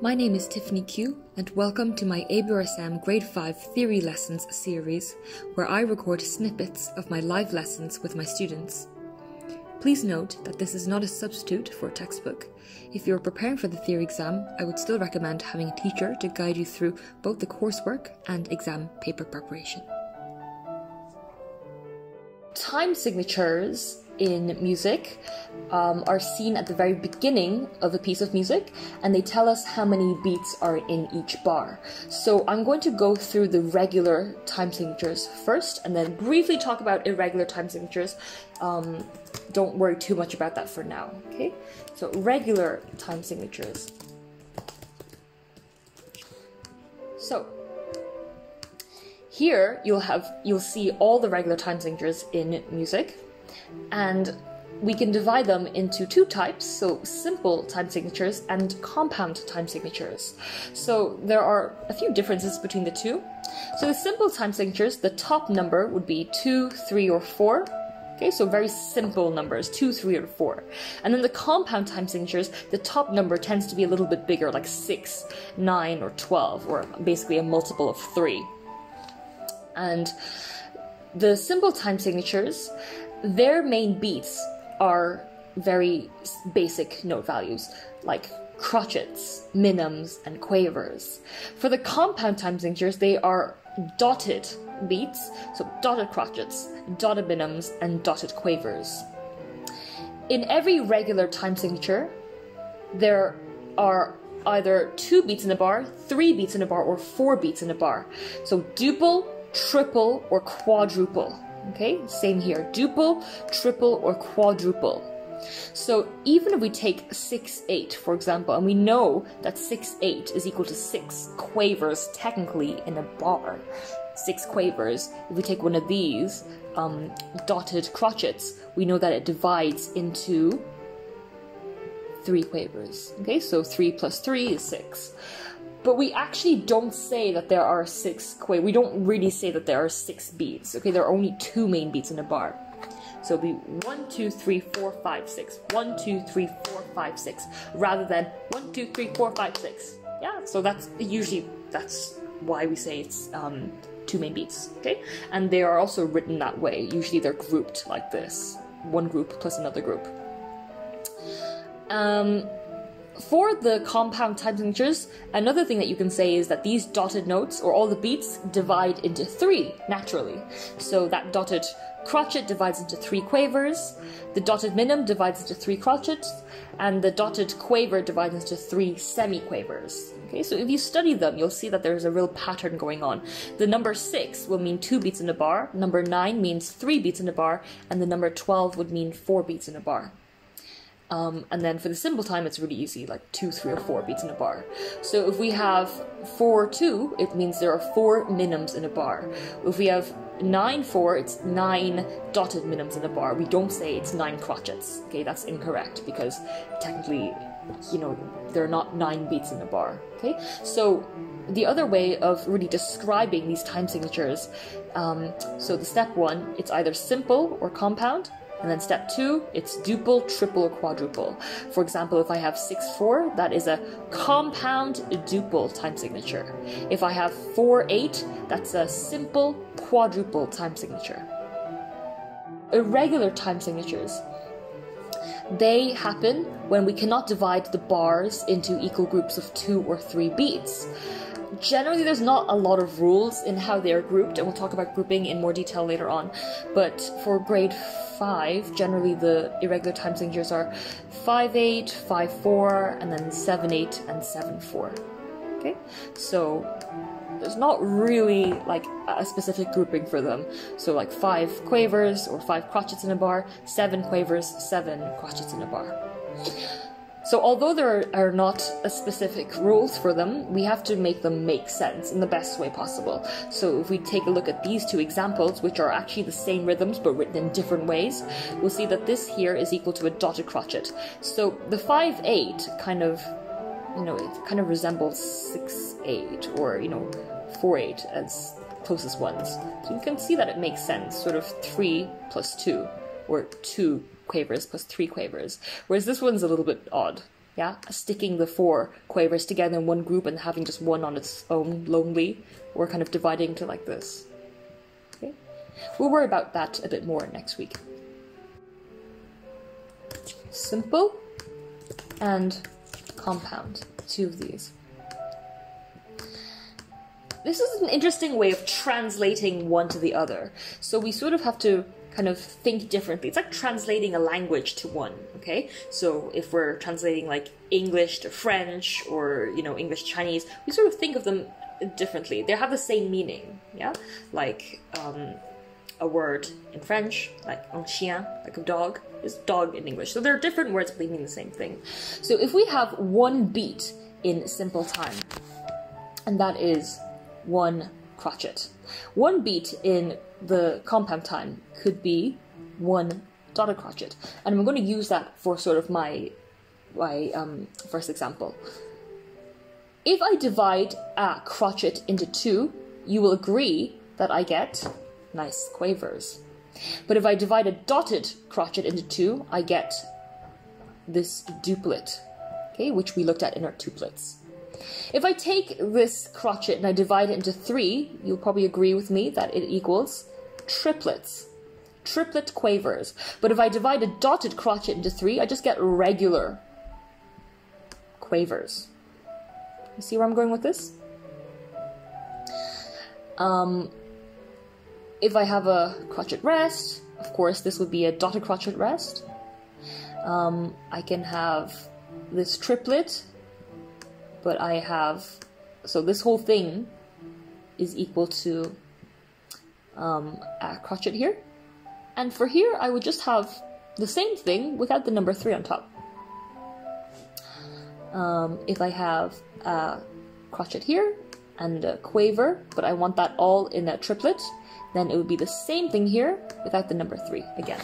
My name is Tiffany Qiu, and welcome to my ABRSM Grade 5 Theory Lessons series, where I record snippets of my live lessons with my students. Please note that this is not a substitute for a textbook. If you're preparing for the theory exam, I would still recommend having a teacher to guide you through both the coursework and exam paper preparation. Time signatures in music um, are seen at the very beginning of a piece of music and they tell us how many beats are in each bar. So I'm going to go through the regular time signatures first and then briefly talk about irregular time signatures. Um, don't worry too much about that for now, okay? So regular time signatures. So here you'll have you'll see all the regular time signatures in music and we can divide them into two types, so simple time signatures and compound time signatures. So there are a few differences between the two. So the simple time signatures, the top number would be 2, 3, or 4. Okay, so very simple numbers, 2, 3, or 4. And then the compound time signatures, the top number tends to be a little bit bigger, like 6, 9, or 12, or basically a multiple of 3. And the simple time signatures, their main beats are very basic note values, like crotchets, minims, and quavers. For the compound time signatures, they are dotted beats, so dotted crotchets, dotted minims, and dotted quavers. In every regular time signature, there are either two beats in a bar, three beats in a bar, or four beats in a bar. So duple, triple, or quadruple. Okay, same here. Duple, triple, or quadruple. So even if we take 6, 8, for example, and we know that 6, 8 is equal to 6 quavers technically in a bar, 6 quavers, if we take one of these um, dotted crotchets, we know that it divides into 3 quavers. Okay, so 3 plus 3 is 6 but we actually don't say that there are six quavers. We don't really say that there are six beats. Okay, there are only two main beats in a bar. So it'll be one, two, three, four, five, six. One, two, three, four, five, six. Rather than one, two, three, four, five, six. Yeah, so that's usually that's why we say it's um, two main beats. Okay, and they are also written that way. Usually they're grouped like this: one group plus another group. Um, for the compound time signatures, another thing that you can say is that these dotted notes, or all the beats, divide into three naturally. So that dotted crotchet divides into three quavers, the dotted minim divides into three crotchets, and the dotted quaver divides into three semi-quavers. Okay, so if you study them, you'll see that there's a real pattern going on. The number 6 will mean 2 beats in a bar, number 9 means 3 beats in a bar, and the number 12 would mean 4 beats in a bar. Um, and then for the simple time, it's really easy, like two, three, or four beats in a bar. So if we have four, two, it means there are four minims in a bar. If we have nine, four, it's nine dotted minims in a bar. We don't say it's nine crotchets. Okay, that's incorrect because technically, you know, there are not nine beats in a bar. Okay, so the other way of really describing these time signatures, um, so the step one, it's either simple or compound. And then step two, it's duple, triple, or quadruple. For example, if I have 6, 4, that is a compound duple time signature. If I have 4, 8, that's a simple quadruple time signature. Irregular time signatures. They happen when we cannot divide the bars into equal groups of two or three beats generally there's not a lot of rules in how they are grouped and we'll talk about grouping in more detail later on. But for grade 5 generally the irregular time signatures are 5 8 5 4 and then 7 8 and 7 4 okay? So there's not really like a specific grouping for them. So like 5 quavers or 5 crotchets in a bar 7 quavers 7 crotchets in a bar so although there are not specific rules for them, we have to make them make sense in the best way possible. So if we take a look at these two examples, which are actually the same rhythms but written in different ways, we'll see that this here is equal to a dotted crotchet. So the 5-8 kind of, you know, it kind of resembles 6-8 or, you know, 4-8 as closest ones. So you can see that it makes sense, sort of 3 plus 2, or 2 quavers plus three quavers, whereas this one's a little bit odd. yeah, sticking the four quavers together in one group and having just one on its own lonely, or kind of dividing to like this. Okay, we'll worry about that a bit more next week. Simple and compound, two of these. This is an interesting way of translating one to the other. So we sort of have to kind of think differently. It's like translating a language to one, okay? So if we're translating like English to French or, you know, English Chinese, we sort of think of them differently. They have the same meaning, yeah? Like um, a word in French, like un chien, like a dog, is dog in English. So there are different words but they mean the same thing. So if we have one beat in simple time, and that is one crotchet. One beat in the compound time could be one dotted crotchet. And I'm going to use that for sort of my, my um, first example. If I divide a crotchet into two, you will agree that I get nice quavers. But if I divide a dotted crotchet into two, I get this duplet, okay, which we looked at in our tuplets. If I take this crotchet and I divide it into three, you'll probably agree with me that it equals triplets. Triplet quavers. But if I divide a dotted crotchet into three, I just get regular quavers. You see where I'm going with this? Um, if I have a crotchet rest, of course, this would be a dotted crotchet rest. Um, I can have this triplet but I have so this whole thing is equal to um, a crotchet here and for here I would just have the same thing without the number 3 on top. Um, if I have a crotchet here and a quaver, but I want that all in a triplet, then it would be the same thing here without the number 3 again.